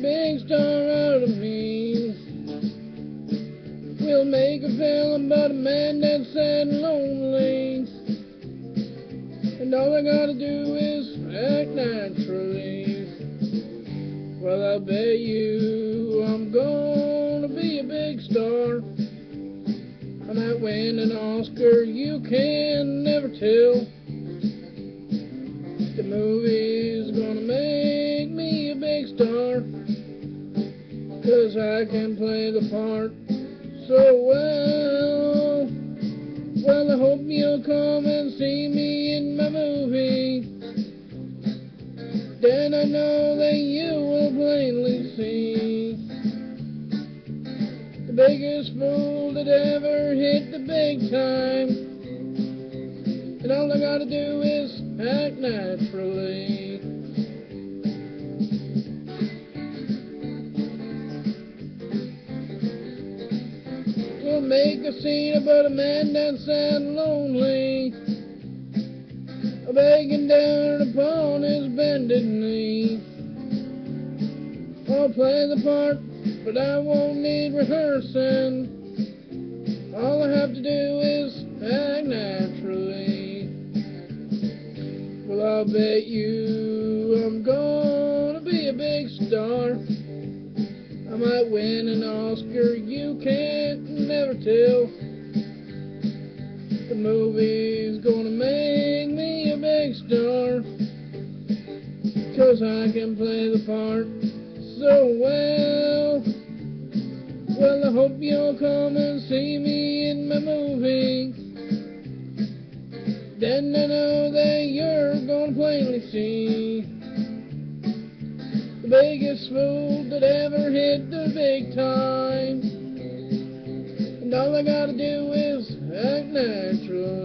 big star out of me. We'll make a film about a man that's sad and lonely. And all I gotta do is act naturally. Well, I bet you I'm gonna be a big star. I might win an Oscar, you can never tell. Star. Cause I can play the part so well. Well, I hope you'll come and see me in my movie. Then I know that you will plainly see the biggest fool that ever hit the big time. And all I gotta do is act naturally. Make a scene about a man and lonely, begging down upon his bended knee. I'll play the part, but I won't need rehearsing. All I have to do is act naturally. Well, I'll bet you I'm gonna be a big star. I might win an Oscar, you tell. The movie's gonna make me a big star. Cause I can play the part so well. Well, I hope you'll come and see me in my movie. Then I know that you're gonna plainly see the biggest fool that ever hit the big time. And all I gotta do is act naturally.